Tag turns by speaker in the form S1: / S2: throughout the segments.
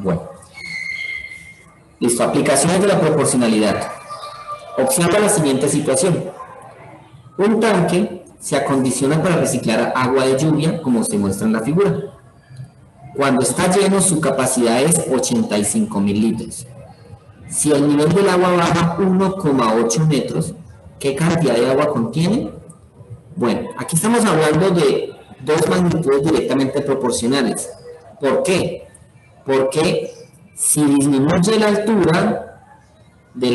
S1: Bueno. Listo, aplicaciones de la proporcionalidad. Observa la siguiente situación. Un tanque se acondiciona para reciclar agua de lluvia, como se muestra en la figura. Cuando está lleno, su capacidad es 85 mil litros. Si el nivel del agua baja 1,8 metros, ¿qué cantidad de agua contiene? Bueno, aquí estamos hablando de dos magnitudes directamente proporcionales. ¿Por qué? Porque si disminuye la altura del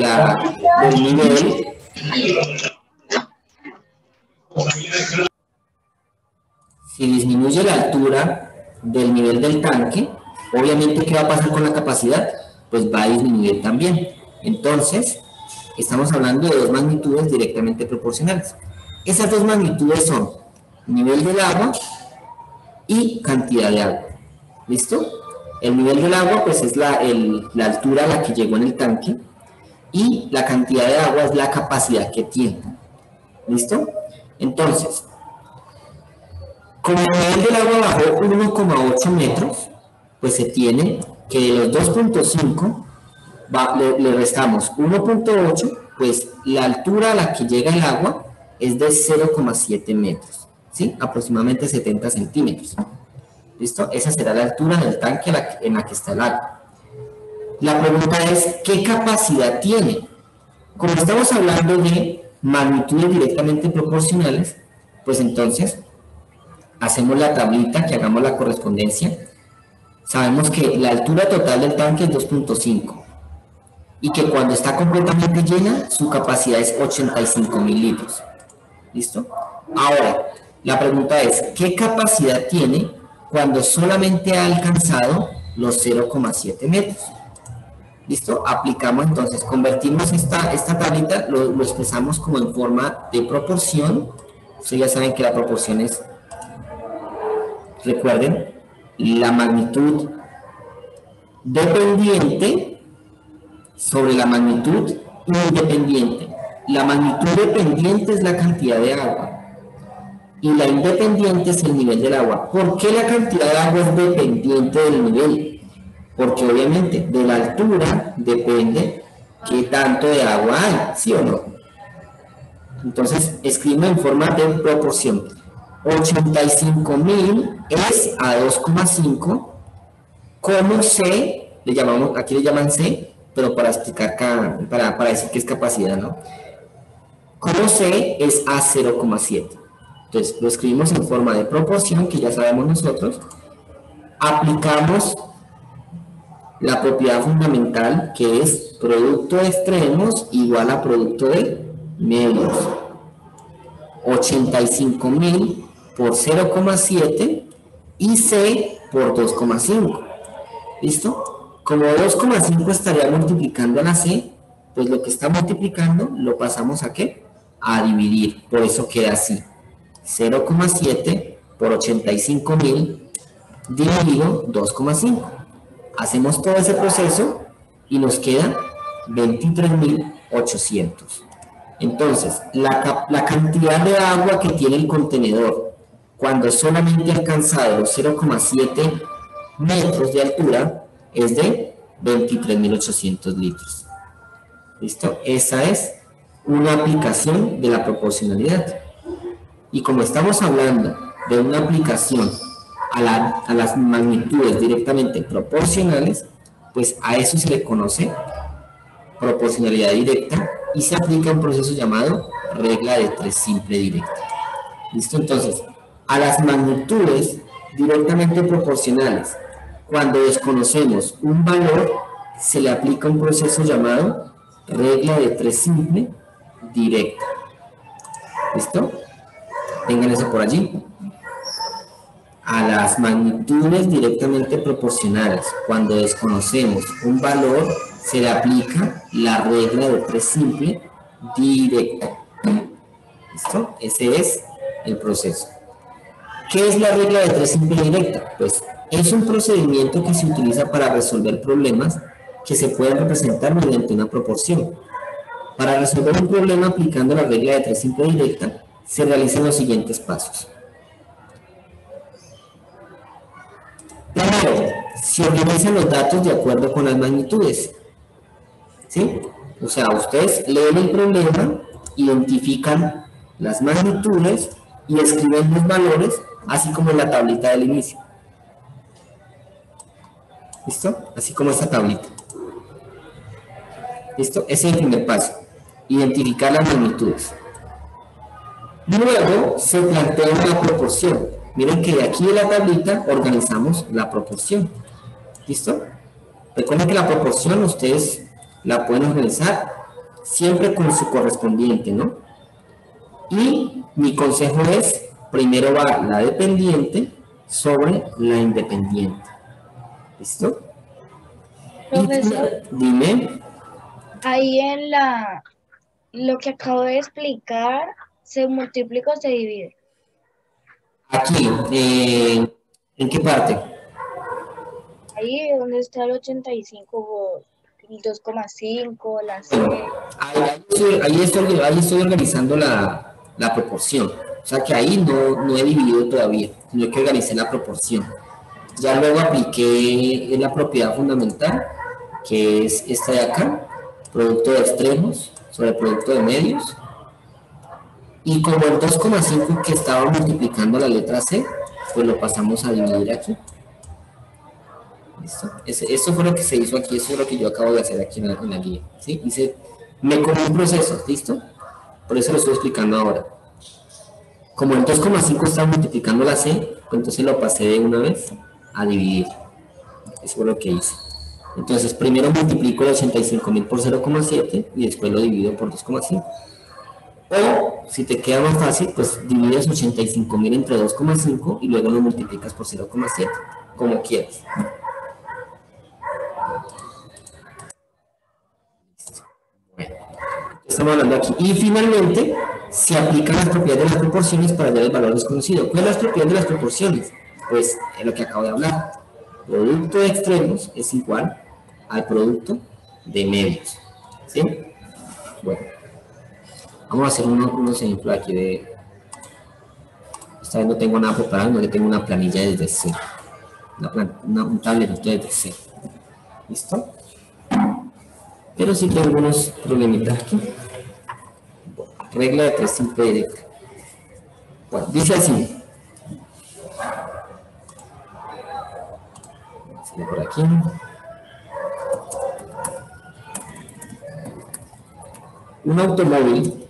S1: nivel, si disminuye la altura del nivel del tanque, obviamente, ¿qué va a pasar con la capacidad? Pues va a disminuir también. Entonces, estamos hablando de dos magnitudes directamente proporcionales. Esas dos magnitudes son nivel del agua y cantidad de agua. ¿Listo? El nivel del agua, pues es la, altura a la que llegó en el tanque y la cantidad de agua es la capacidad que tiene. ¿Listo? Entonces, como el nivel del agua bajó 1,8 metros, pues se tiene que de los 2.5 le, le, restamos 1.8, pues la altura a la que llega el agua es de 0,7 metros, ¿sí? Aproximadamente 70 centímetros. ¿Listo? Esa será la altura del tanque en la que está el agua. La pregunta es, ¿qué capacidad tiene? Como estamos hablando de magnitudes directamente proporcionales, pues entonces hacemos la tablita, que hagamos la correspondencia, sabemos que la altura total del tanque es 2.5 y que cuando está completamente llena, su capacidad es 85 mil litros. ¿Listo? Ahora, la pregunta es, ¿qué capacidad tiene cuando solamente ha alcanzado los 0,7 metros? ¿Listo? Aplicamos entonces, convertimos esta, esta tablita, lo, lo expresamos como en forma de proporción. Ustedes ya saben que la proporción es recuerden, la magnitud dependiente sobre la magnitud independiente. La magnitud dependiente es la cantidad de agua y la independiente es el nivel del agua. ¿Por qué la cantidad de agua es dependiente del nivel? Porque obviamente de la altura depende qué tanto de agua hay, ¿sí o no? Entonces escribo en forma de proporción. 85 mil es a 2,5. ¿Cómo C? Le llamamos, aquí le llaman C, pero para explicar, para, para decir que es capacidad, ¿no? ¿Cómo C es a 0,7. Entonces, lo escribimos en forma de proporción, que ya sabemos nosotros. Aplicamos la propiedad fundamental, que es producto de extremos igual a producto de medios. 85 mil por 0,7 y C por 2,5. ¿Listo? Como 2,5 estaría multiplicando a la C, pues lo que está multiplicando lo pasamos a qué? A dividir. Por eso queda así. 0,7 por 85 mil dividido 2,5. Hacemos todo ese proceso y nos queda 23.800. Entonces, la, la cantidad de agua que tiene el contenedor cuando solamente ha alcanzado los 0,7 metros de altura, es de 23.800 litros. ¿Listo? Esa es una aplicación de la proporcionalidad. Y como estamos hablando de una aplicación a, las magnitudes directamente proporcionales, pues a eso se le conoce proporcionalidad directa y se aplica un proceso llamado regla de tres simple directa. ¿Listo? Entonces, a las magnitudes directamente proporcionales. Cuando desconocemos un valor, se le aplica un proceso llamado regla de tres simple directa. ¿Listo? Tengan eso por allí. A las magnitudes directamente proporcionales, cuando desconocemos un valor, se le aplica la regla de tres simple directa. ¿Listo? Ese es el proceso. ¿Qué es la regla de tres simple directa? Pues es un procedimiento que se utiliza para resolver problemas que se pueden representar mediante una proporción. Para resolver un problema aplicando la regla de tres simple directa, se realizan los siguientes pasos. Primero, se organizan los datos de acuerdo con las magnitudes. ¿Sí? O sea, ustedes leen el problema, identifican las magnitudes y escriben los valores, así como en la tablita del inicio. ¿Listo? Así como esta tablita. ¿Listo? Ese es el primer paso. Identificar las magnitudes. Luego se plantea una proporción. Miren que de aquí en la tablita organizamos la proporción. ¿Listo? Recuerden que la proporción ustedes la pueden organizar siempre con su correspondiente, ¿no? Y mi consejo es, primero va la dependiente sobre la independiente. ¿Listo?
S2: Profesor.
S1: dime.
S2: Ahí en la, lo que acabo de explicar, ¿se multiplica o se divide?
S1: Aquí, eh, ¿en qué parte?
S2: Ahí donde está el 85, el 2,5, la C.
S1: Ahí, ahí estoy, ahí estoy- ahí estoy organizando la, la proporción. O sea que ahí no, no he dividido todavía, sino que organicé la proporción. Ya luego apliqué la propiedad fundamental, que es esta de acá, producto de extremos sobre producto de medios. Y como el 2,5 que estaba multiplicando la letra C, pues lo pasamos a dividir aquí. ¿Listo? Eso fue lo que se hizo aquí, eso es lo que yo acabo de hacer aquí en la, en la guía. ¿sí? Hice, me comí un proceso, ¿listo? Por eso lo estoy explicando ahora. Como el 2,5 está multiplicando la C, pues entonces lo pasé de una vez a dividir. Eso fue lo que hice. Entonces, primero multiplico el 85.000 por 0,7 y después lo divido por 2,5. O, si te queda más fácil, pues divides 85.000 entre 2,5 y luego lo multiplicas por 0,7, como quieras. Bueno, estamos hablando aquí. Y finalmente, se aplican las propiedades de las proporciones para hallar el valor desconocido. ¿Cuáles son las propiedades de las proporciones? Pues es lo que acabo de hablar. Producto de extremos es igual al producto de medios. ¿Sí? Bueno. Vamos a hacer uno- unos ejemplos aquí de... Esta vez no tengo nada preparado, no le tengo una planilla desde cero. Una una- un tablerito desde cero. ¿Listo? Pero sí tengo unos problemitas aquí. Regla de tres simple. Bueno, dice así. Por aquí. Un automóvil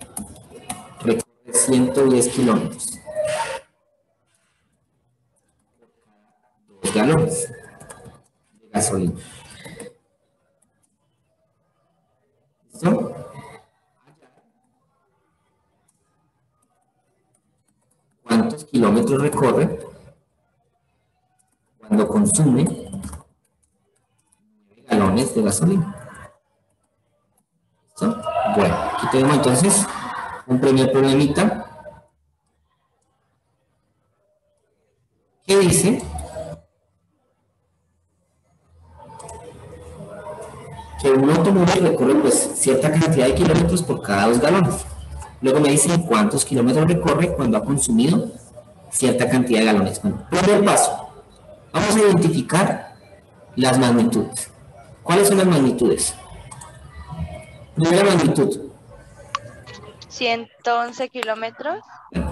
S1: 110 kilómetros. Dos galones de gasolina. ¿Listo? ¿Cuántos kilómetros recorre cuando consume 9 galones de gasolina? ¿Listo? Bueno, aquí tenemos entonces un primer problemita que dice que un automóvil recorre pues cierta cantidad de kilómetros por cada dos galones. Luego me dicen cuántos kilómetros recorre cuando ha consumido cierta cantidad de galones. Primer paso, vamos a identificar las magnitudes. ¿Cuáles son las magnitudes? Primera magnitud,
S3: 111 kilómetros.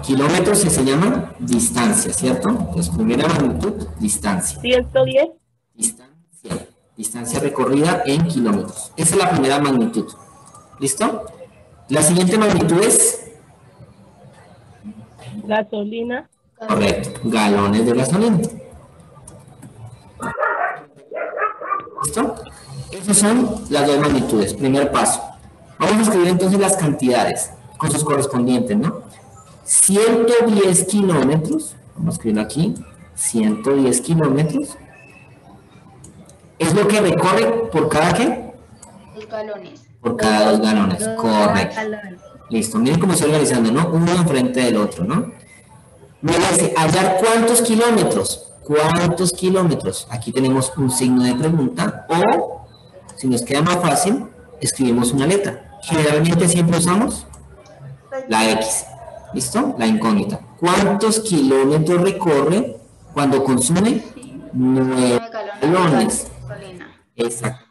S1: kilómetros se, se llama distancia, ¿cierto? Entonces, primera magnitud, distancia.
S4: 110,
S1: Distancia. Distancia recorrida en kilómetros. Esa es la primera magnitud. ¿Listo? La siguiente magnitud es,
S4: gasolina,
S1: correcto, galones de gasolina. ¿Listo? Esas son las dos magnitudes. Primer paso. Vamos a escribir entonces las cantidades correspondientes, ¿no? 110 kilómetros, vamos a escribirlo aquí, 110 kilómetros, es lo que recorre por cada qué?
S2: Galones.
S1: Por cada dos galones, correcto. Listo, miren cómo estoy organizando, ¿no? Uno enfrente del otro, ¿no? Me dice, hallar cuántos kilómetros. ¿Cuántos kilómetros? Aquí tenemos un signo de pregunta o, si nos queda más fácil, escribimos una letra. Generalmente siempre usamos la X. ¿Listo? La incógnita. ¿Cuántos kilómetros recorre cuando consume? 9
S2: galones.
S1: Exacto.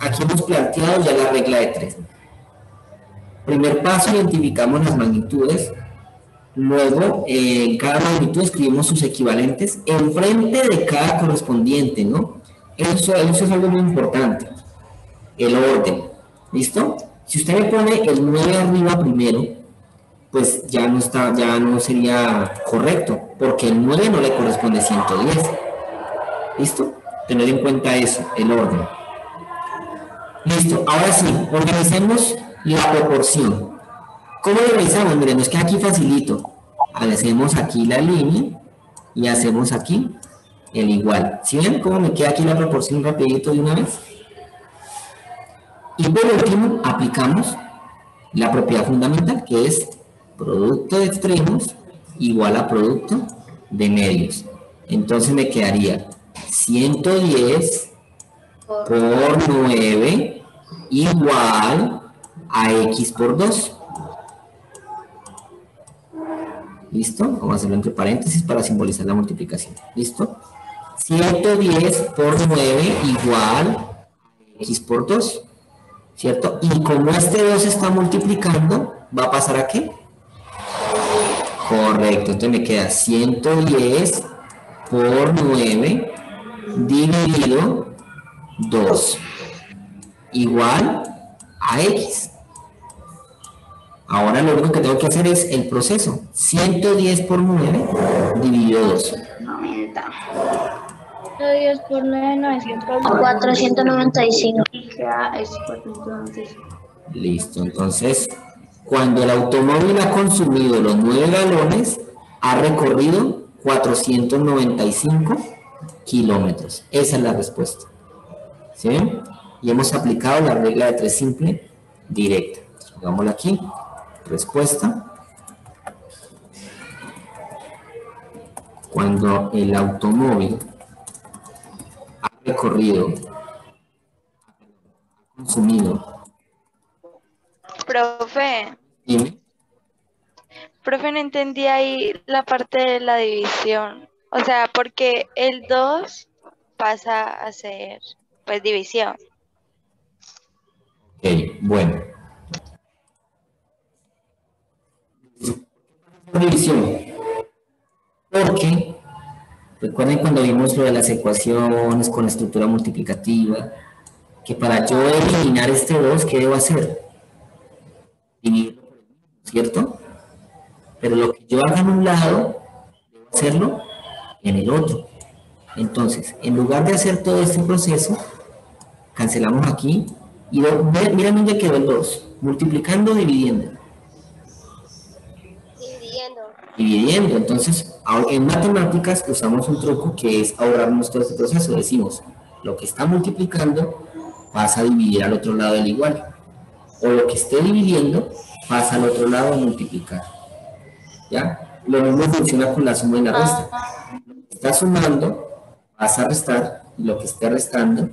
S1: Aquí hemos, planteado ya la regla de tres. Primer paso, identificamos las magnitudes. Luego, en cada magnitud escribimos sus equivalentes enfrente de cada correspondiente, ¿no? Eso, eso es algo muy importante. El orden. ¿Listo? Si usted me pone el 9 arriba primero, pues ya no está, ya no sería correcto, porque el 9 no le corresponde 110. ¿Listo? Tener en cuenta eso, el orden. Listo, ahora sí, organicemos la proporción. ¿Cómo lo realizamos? Miren, nos queda aquí facilito. Hacemos aquí la línea y hacemos aquí el igual. ¿Sí ven cómo me queda aquí la proporción rapidito de una vez? Y por último, aplicamos la propiedad fundamental, que es producto de extremos igual a producto de medios. Entonces me quedaría 110 por 9 igual a x por 2. ¿Listo? Vamos a hacerlo entre paréntesis para simbolizar la multiplicación. ¿Listo? 110 por 9 igual a x por 2. ¿Cierto? Y como este 2 está multiplicando, ¿va a pasar a qué? Correcto, entonces me queda 110 por 9 dividido 2 igual a x. Ahora lo único que tengo que hacer es el proceso. 110 por 9 dividido 2.
S3: 90.
S2: 110 por 9, 995.
S4: 495.
S3: Y queda es 495.
S1: Listo, entonces, cuando el automóvil ha consumido los 9 galones, ha recorrido 495 kilómetros. Esa es la respuesta. ¿Sí? Y hemos aplicado la regla de tres simple directa. Pongámosla aquí. Respuesta. Cuando el automóvil recorrido, ha consumido,
S5: Profe,
S1: dime,
S5: profe, no entendí ahí la parte de la división. O sea, porque el 2 pasa a ser, pues, división.
S1: Ok, bueno. División. Porque, recuerden cuando vimos lo de las ecuaciones con estructura multiplicativa, que para yo eliminar este 2, ¿qué debo hacer? Dividirlo por el ¿cierto? Pero lo que yo haga en un lado, debo hacerlo en el otro. Entonces, en lugar de hacer todo este proceso, cancelamos aquí y miren dónde quedó el 2, multiplicando dividiendo.
S4: Dividiendo.
S1: Entonces en matemáticas usamos un truco que es ahorrarnos todo este proceso. Decimos, lo que está multiplicando pasa a dividir al otro lado del igual. O lo que esté dividiendo pasa al otro lado a multiplicar. ¿Ya? Lo mismo funciona con la suma y la resta. Lo que está sumando pasa a restar y lo que esté restando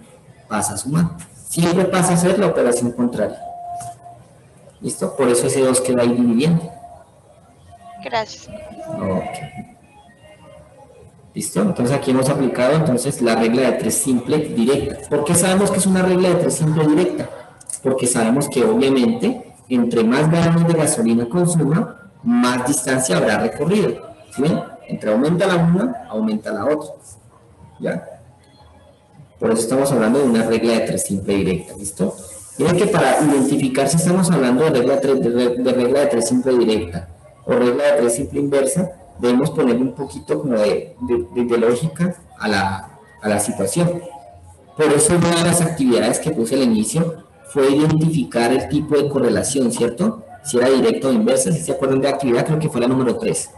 S1: pasa a sumar. Siempre pasa a ser la operación contraria. ¿Listo? Por eso ese 2 queda ahí dividiendo.
S5: Gracias.
S1: Ok. ¿Listo? Entonces aquí hemos aplicado entonces la regla de tres simple directa. ¿Por qué sabemos que es una regla de tres simple directa? Porque sabemos que obviamente entre más galones de gasolina consuma, más distancia habrá recorrido. ¿Sí? Entre aumenta la una, aumenta la otra. ¿Ya? Por eso estamos hablando de una regla de tres simple directa. ¿Listo? Miren que para identificar si estamos hablando de regla, de de regla de tres simple directa o regla de tres simple inversa, debemos ponerle un poquito como de, de- lógica a la, a la situación. Por eso una de las actividades que puse al inicio fue identificar el tipo de correlación, ¿cierto? Si era directa o inversa, si se acuerdan de la actividad, creo que fue la número 3.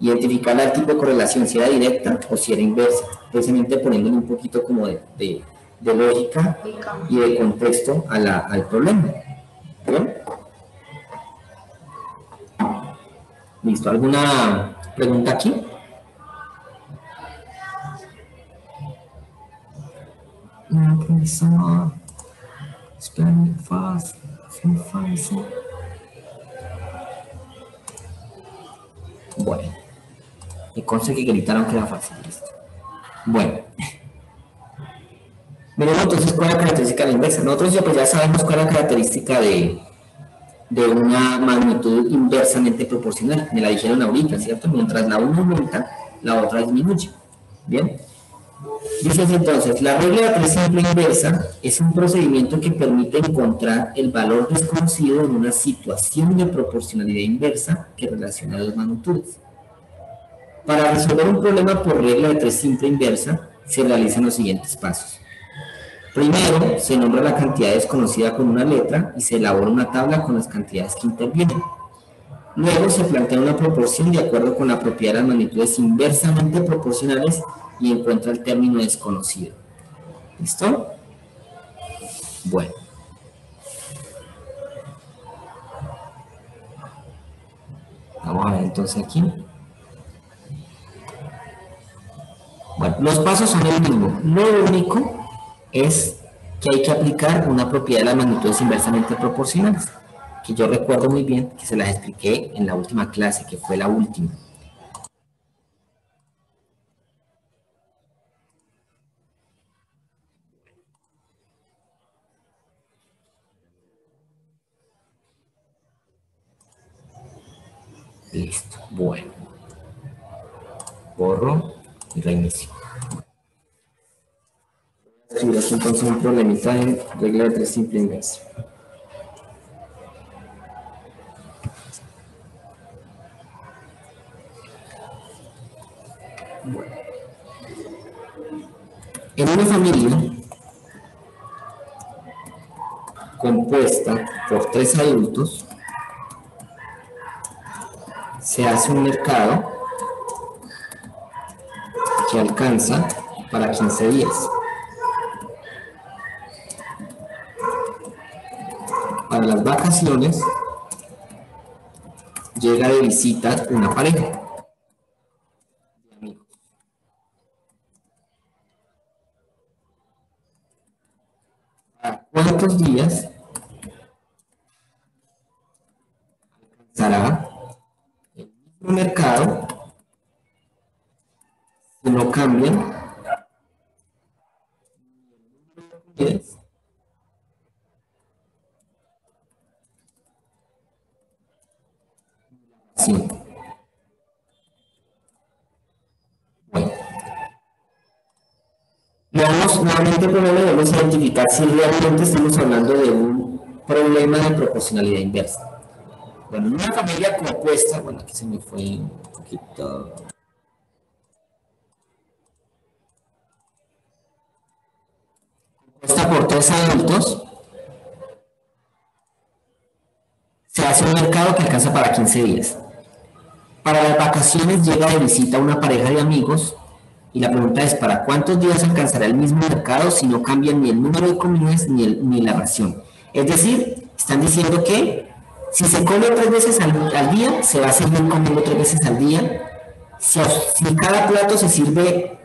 S1: Identificar el tipo de correlación, si era directa o si era inversa, precisamente poniéndole un poquito como de, de- de lógica y de contexto a la- al problema. ¿Listo? ¿Alguna pregunta aquí? Fast. Bueno. Y conste que gritaron que era fácil. Listo. Bueno. Miremos entonces cuál es la característica de la inversa. Nosotros ya, pues ya sabemos cuál es la característica de, de una magnitud inversamente proporcional. Me la dijeron ahorita, ¿cierto? Mientras la una aumenta, la otra disminuye. Bien. Dice entonces, la regla de tres simple inversa es un procedimiento que permite encontrar el valor desconocido en una situación de proporcionalidad inversa que relaciona las magnitudes. Para resolver un problema por regla de tres simple inversa, se realizan los siguientes pasos. Primero, se nombra la cantidad desconocida con una letra y se elabora una tabla con las cantidades que intervienen. Luego se plantea una proporción de acuerdo con la propiedad de las magnitudes inversamente proporcionales y encuentra el término desconocido. ¿Listo? Bueno. Vamos a ver entonces aquí. Bueno, los pasos son el mismo. Lo único es que hay que aplicar una propiedad de las magnitudes inversamente proporcionales, que yo recuerdo muy bien que se las expliqué en la última clase, que fue la última. Listo, bueno. Borro y reinicio. Entonces un problemita en regla de tres simple inversa. Bueno. En una familia compuesta por tres adultos, se hace un mercado que alcanza para 15 días. Para las vacaciones llega de visita una pareja de amigos. ¿Para cuántos días alcanzará el mismo mercado si no cambian comidas Sí. Bueno. Veamos nuevamente el problema a identificar si realmente estamos hablando de un problema de proporcionalidad inversa. Bueno, en una familia compuesta, bueno, aquí se me fue un poquito. Compuesta por tres adultos, se hace un mercado que alcanza para 15 días. Para las vacaciones llega de visita una pareja de amigos y la pregunta es, ¿para cuántos días alcanzará el mismo mercado si no cambian ni el número de comidas ni, ni la ración? Es decir, están diciendo que si se come tres veces al, día, se va a seguir comiendo tres veces al día. Si, si cada plato se sirve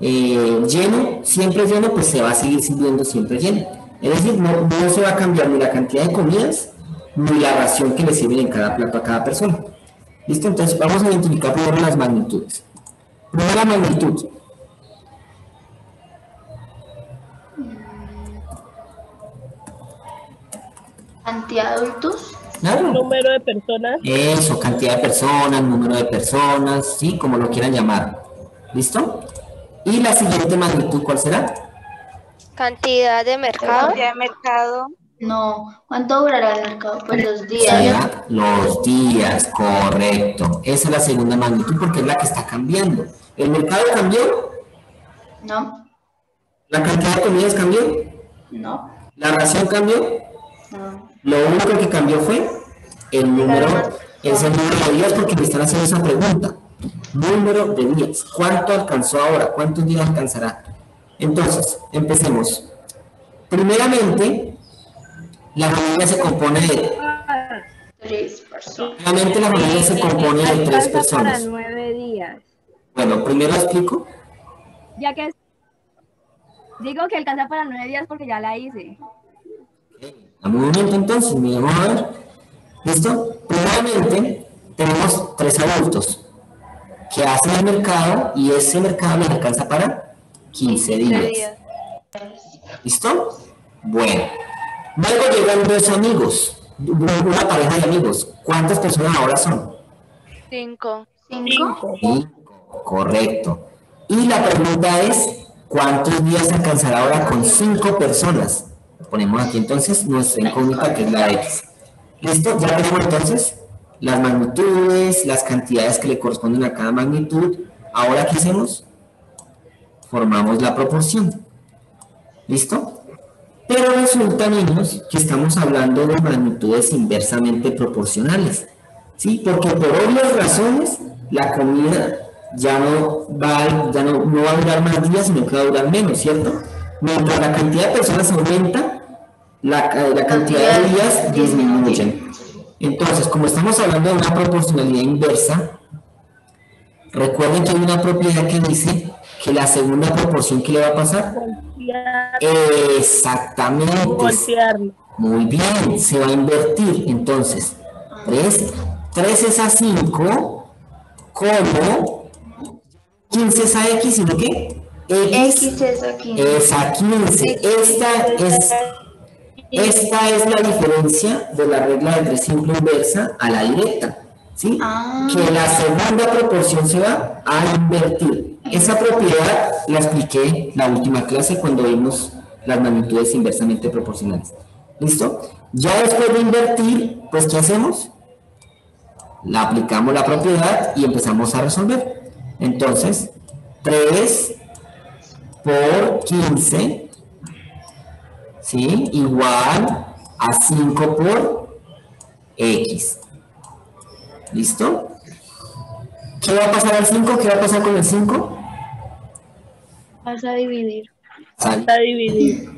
S1: eh, lleno, siempre lleno, pues se va a seguir sirviendo siempre lleno. Es decir, no, no se va a cambiar ni la cantidad de comidas ni la ración que le sirven en cada plato a cada persona. ¿Listo? Entonces vamos a identificar primero las magnitudes. Primera magnitud.
S3: Cantidad de adultos.
S1: Claro.
S6: número de personas,
S1: Eso, cantidad de personas, número de personas, sí, como lo quieran llamar. ¿Listo? Y la siguiente magnitud, ¿cuál será?
S5: Cantidad de mercado.
S3: Cantidad
S5: de mercado.
S3: No. ¿Cuánto durará el mercado? Pues los días.
S1: Será los días, correcto. Esa es la segunda magnitud porque es la que está cambiando. ¿El mercado cambió?
S3: No.
S1: ¿La cantidad de comidas cambió?
S3: No.
S1: ¿La ración cambió?
S3: No.
S1: Lo único que cambió fue el número, es el número de días porque me están haciendo esa pregunta. Número de días. ¿Cuánto alcanzó ahora? ¿Cuántos días alcanzará? Entonces, empecemos. Primeramente, la familia se compone de,
S3: Tres personas.
S1: primeramente la familia se compone de tres personas.
S6: nueve días.
S1: Bueno, primero explico.
S6: Ya que digo que alcanza para nueve días porque ya la hice.
S1: Momento entonces, mi vamos a ver. ¿Listo? Primeramente, tenemos tres adultos que hacen el mercado y ese mercado les alcanza para 15
S5: 15
S1: días.
S5: días.
S1: ¿Listo? Bueno. Luego llegan dos amigos, una pareja de amigos. ¿Cuántas personas ahora son?
S5: 5.
S3: Cinco.
S1: Cinco. Correcto. Y la pregunta es, ¿cuántos días alcanzará ahora con cinco personas? Ponemos aquí entonces nuestra incógnita que es la X. ¿Listo? Ya tenemos entonces las magnitudes, las cantidades que le corresponden a cada magnitud. Ahora, ¿qué hacemos? Formamos la proporción. ¿Listo? Pero resulta, niños, que estamos hablando de magnitudes inversamente proporcionales. ¿Sí? Porque por obvias razones, la comida ya no va, a- ya no, no va a durar más días, sino que va a durar menos, ¿cierto? Mientras la cantidad de personas aumenta, la, la cantidad de días disminuye. Entonces, como estamos hablando de una proporcionalidad inversa, recuerden que hay una propiedad que dice que la segunda proporción que le va a pasar, exactamente,
S7: Golpearlo.
S1: muy bien, se va a invertir. Entonces, 3, 3 es a 5, como 15 es a X, sino que X
S3: X es
S1: a 15. Esta es, esta es la diferencia de la regla de tres simple inversa a la directa. ¿Sí?
S3: Ah.
S1: Que la segunda proporción se va a invertir. Esa propiedad la expliqué la última clase cuando vimos las magnitudes inversamente proporcionales. ¿Listo? Ya después de invertir, pues ¿qué hacemos? La aplicamos la propiedad y empezamos a resolver. Entonces, 3 por 15, ¿sí? Igual a 5 por X. ¿Listo? ¿Qué va a pasar al 5? ¿Qué va a pasar con el 5?
S2: Vas a dividir.
S7: Está dividido.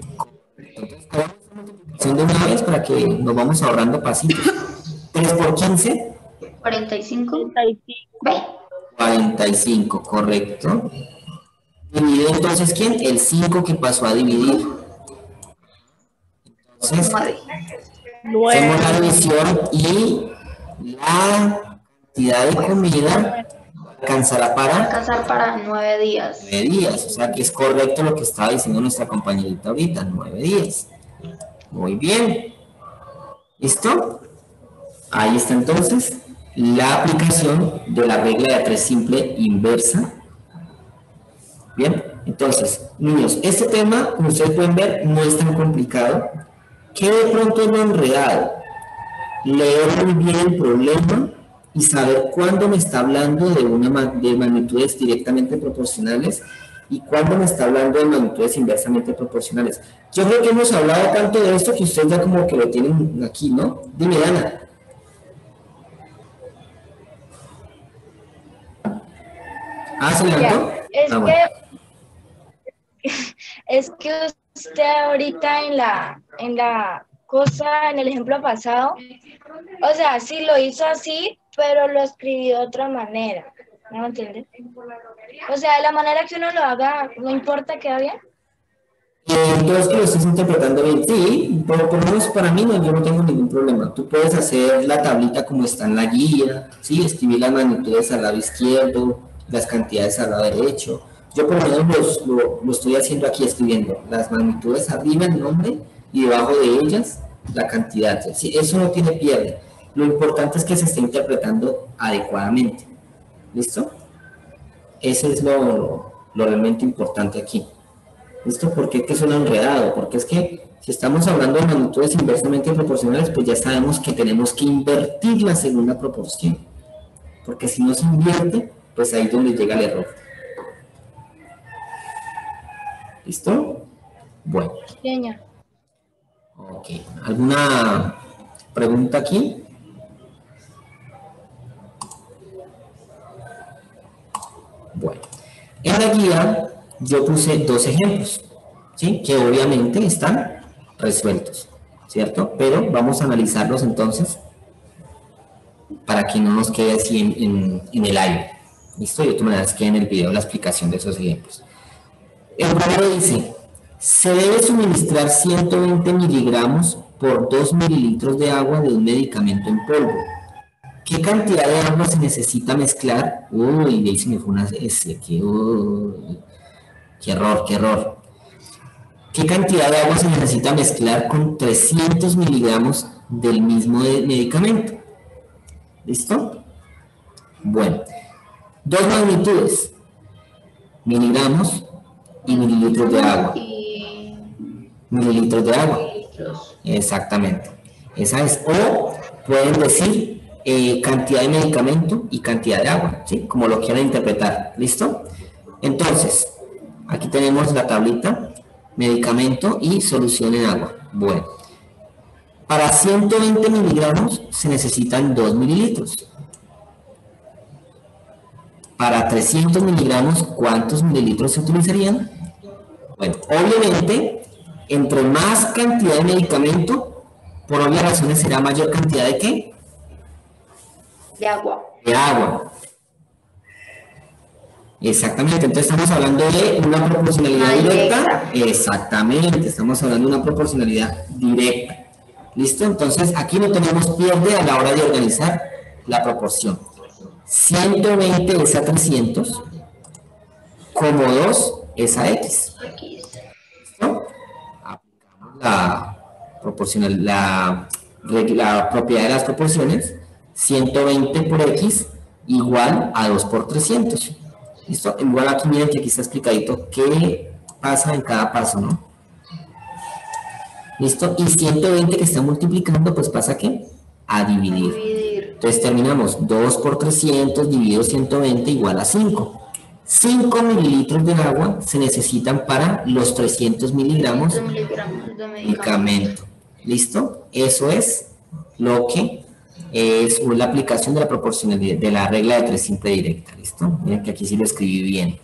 S1: Son de una vez para que nos vamos ahorrando pasitos. 3 por 15,
S3: 45.
S7: 35.
S3: Ve.
S1: 45, correcto. Dividido entonces, ¿quién? El 5 que pasó a dividir. Entonces,
S3: Nueve.
S1: hacemos la división y la cantidad de comida alcanzará para
S3: Alcanzar para nueve días.
S1: nueve días. O sea que es correcto lo que estaba diciendo nuestra compañerita ahorita, nueve días. Muy bien. ¿Listo? Ahí está entonces la aplicación de la regla de tres simple inversa. Bien, entonces, niños, este tema, como ustedes pueden ver, no es tan complicado. ¿Qué de pronto es lo enredado? Leer muy bien el problema y saber cuándo me está hablando de, una, de magnitudes directamente proporcionales y cuándo me está hablando de magnitudes inversamente proporcionales. Yo creo que hemos hablado tanto de esto que ustedes ya como que lo tienen aquí, ¿no? Dime, Ana. Ah, ¿se levantó?
S2: Es
S1: Ah, bueno.
S2: que es que usted ahorita en la en la cosa en el ejemplo pasado, o sea, sí lo hizo así, pero lo escribió de otra manera. ¿No me entiende? O sea, la manera que uno lo haga, no importa, queda bien.
S1: Y entonces que lo estés interpretando bien, sí, por, por lo menos para mí no, yo no tengo ningún problema. Tú puedes hacer la tablita como está en la guía, sí, escribir las magnitudes al lado izquierdo, las cantidades al lado derecho. Yo por lo menos lo, lo estoy haciendo aquí escribiendo las magnitudes arriba el nombre y debajo de ellas la cantidad. Sí, eso no tiene pierde. Lo importante es que se esté interpretando adecuadamente. ¿Listo? Ese es lo, lo- realmente importante aquí. ¿Listo? ¿Por qué que suena enredado? Porque es que si estamos hablando de magnitudes inversamente proporcionales, pues ya sabemos que tenemos que invertir la segunda proporción. Porque si no se invierte, pues ahí es donde llega el error. ¿Listo? Bueno,
S2: Señor.
S1: ok. ¿Alguna pregunta aquí? Bueno, en la guía yo puse dos ejemplos, ¿sí? Que obviamente están resueltos, ¿cierto? Pero vamos a analizarlos entonces para que no nos quede así en, en- en el aire. ¿Listo? Y de todas maneras queda en el video la explicación de esos ejemplos. El primero dice, se debe suministrar 120 miligramos por 2 mililitros de agua de un medicamento en polvo. ¿Qué cantidad de agua se necesita mezclar? Uy, ahí se me fue una S, qué error, qué error. ¿Qué cantidad de agua se necesita mezclar con 300 miligramos del mismo medicamento? ¿Listo? Bueno, dos magnitudes, miligramos y mililitros de agua. Mililitros de agua. Exactamente. Esa es. O pueden decir eh, cantidad de medicamento y cantidad de agua, ¿sí? Como lo quieran interpretar. ¿Listo? Entonces, aquí tenemos la tablita, medicamento y solución en agua. Bueno. Para 120 miligramos se necesitan 2 mililitros. Para 300 miligramos, ¿cuántos mililitros se utilizarían? Bueno, obviamente, entre más cantidad de medicamento, por obvias razones será mayor cantidad de qué?
S3: De agua.
S1: De agua. Exactamente, entonces estamos hablando de una proporcionalidad
S3: Ah,
S1: directa. Exactamente, estamos hablando de una proporcionalidad directa. ¿Listo? Entonces aquí no tenemos pierde a la hora de organizar la proporción. 120 es a 300, como 2 es a X. ¿no? Aplicamos la proporcional, la, propiedad de las proporciones, 120 por x igual a 2 por 300. ¿Listo? Igual aquí miren que aquí está explicadito qué pasa en cada paso, ¿no? ¿Listo? Y 120 que está multiplicando, pues pasa ¿qué? A dividir. Entonces terminamos 2 por 300 dividido 120 igual a 5. 5 mililitros de agua se necesitan para los 300 miligramos
S3: 2 miligramos de medicamento.
S1: medicamento. ¿Listo? Eso es lo que es la aplicación de la proporcionalidad, de la regla de tres simple directa. ¿Listo? Miren que aquí sí lo escribí bien.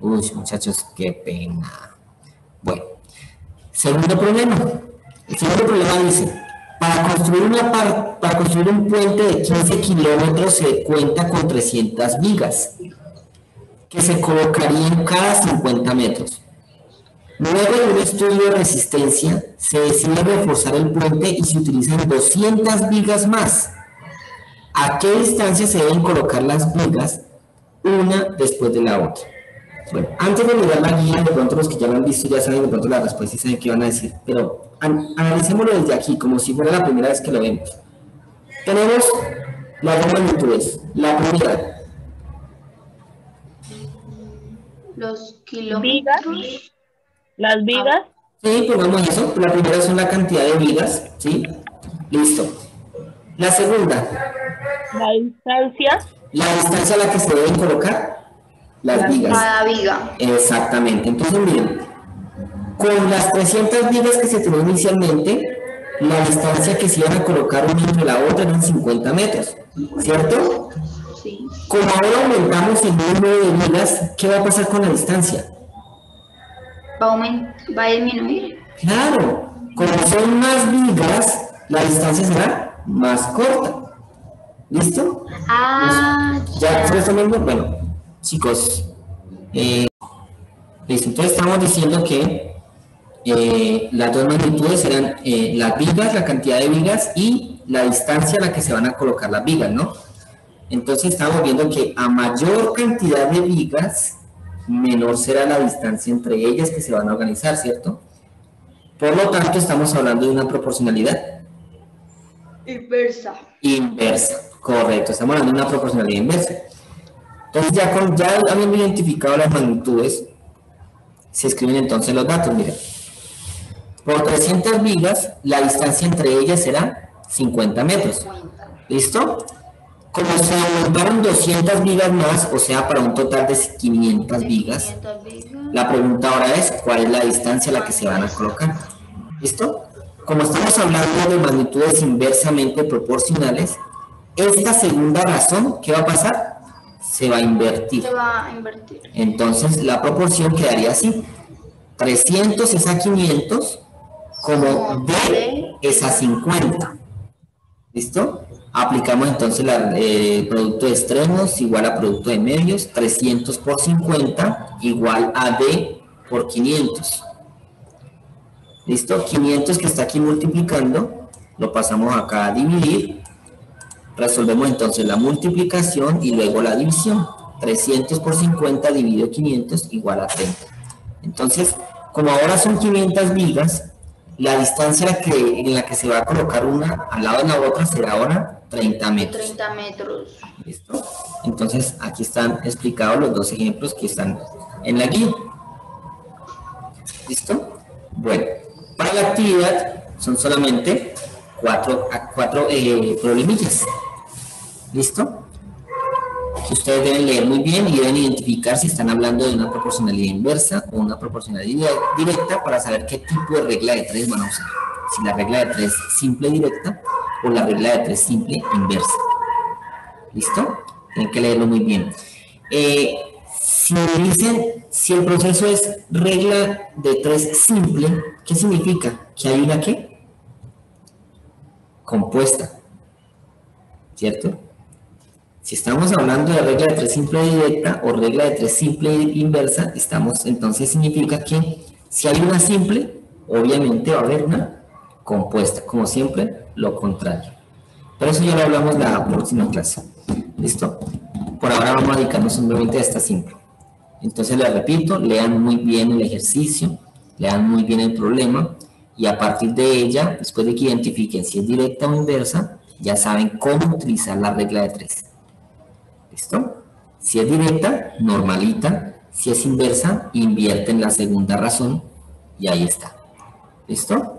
S1: Uy, muchachos, qué pena. Bueno, segundo problema. El segundo problema dice, para construir, una par- para construir un puente de 15 kilómetros se cuenta con 300 vigas que se colocarían cada 50 metros. Luego de un estudio de resistencia, se decide reforzar el puente y se utilizan 200 vigas más. ¿A qué distancia se deben colocar las vigas una después de la otra? Bueno, antes de mirar la guía, de pronto los que ya lo han visto ya saben de pronto la respuesta y saben qué van a decir, pero an- analicémoslo desde aquí, como si fuera la primera vez que lo vemos. Tenemos las dos magnitudes. La primera,
S3: Los kilómetros.
S7: Las vigas,
S1: Sí, pongamos eso. La primera son la cantidad de vigas, ¿sí? Listo. La segunda,
S7: la distancia,
S1: la distancia a la que se deben colocar las vigas.
S3: Cada viga.
S1: Exactamente. Entonces, miren, con las 300 vigas que se tenían inicialmente, la distancia que se iban a colocar una entre la otra eran 50 metros, ¿cierto?
S3: Sí.
S1: Como ahora aumentamos el número de vigas, ¿qué va a pasar con la distancia?
S3: Va a, va a disminuir.
S1: Claro, como son más vigas, la distancia será más corta. ¿Listo?
S3: Ah,
S1: Ya, ¿se lo están viendo? Bueno, chicos, eh, listo, entonces estamos diciendo que eh, las dos magnitudes serán eh, las vigas, la cantidad de vigas y la distancia a la que se van a colocar las vigas, ¿no? Entonces estamos viendo que a mayor cantidad de vigas, menor será la distancia entre ellas que se van a organizar, ¿cierto? Por lo tanto, estamos hablando de una proporcionalidad
S3: inversa.
S1: inversa. Correcto, estamos hablando de una proporcionalidad inversa. Entonces, ya, con, ya habiendo identificado las magnitudes, se escriben entonces los datos. Mira, por 300 vigas, la distancia entre ellas será 50 metros. ¿Listo? Como se aumentaron 200 vigas más, o sea, para un total de 500 vigas,
S3: 500 vigas.
S1: la pregunta ahora es, ¿cuál es la distancia a la que se van a colocar? ¿Listo? Como estamos hablando de magnitudes inversamente proporcionales, esta segunda razón, ¿qué va a pasar? Se va a invertir.
S3: Se va a invertir.
S1: Entonces, la proporción quedaría así. 300 es a 500, como D es a 50. ¿Listo? Aplicamos entonces la- eh, el producto de extremos igual a producto de medios, 300 por 50 igual a D por 500. ¿Listo? 500 que está aquí multiplicando, lo pasamos acá a dividir. Resolvemos entonces la multiplicación y luego la división. 300 por 50 dividido 500 igual a 30. Entonces, como ahora son 500 vigas, la distancia en la que, en la que se va a colocar una al lado de la otra será ahora 30 metros.
S3: 30 metros.
S1: ¿Listo? Entonces, aquí están explicados los dos ejemplos que están en la guía. ¿Listo? Bueno, para la actividad son solamente cuatro, cuatro eh, problemillas. ¿Listo? Ustedes deben leer muy bien y deben identificar si están hablando de una proporcionalidad inversa o una proporcionalidad directa para saber qué tipo de regla de tres van a usar. Si la regla de tres simple directa o la regla de tres simple inversa. ¿Listo? Tienen que leerlo muy bien. Eh, si dicen, si el proceso es regla de tres simple, ¿qué significa? Que hay una qué? Compuesta. ¿Cierto? Si estamos hablando de regla de tres simple directa o regla de tres simple inversa, estamos, entonces significa que si hay una simple, obviamente va a haber una compuesta, como siempre, lo contrario. Pero eso ya lo hablamos la próxima clase. ¿Listo? Por ahora vamos a dedicarnos simplemente a esta simple. Entonces les repito, lean muy bien el ejercicio, lean muy bien el problema y a partir de ella, después de que identifiquen si es directa o inversa, ya saben cómo utilizar la regla de tres. ¿Listo? Si es directa, normalita. Si es inversa, invierten la segunda razón y ahí está. ¿Listo?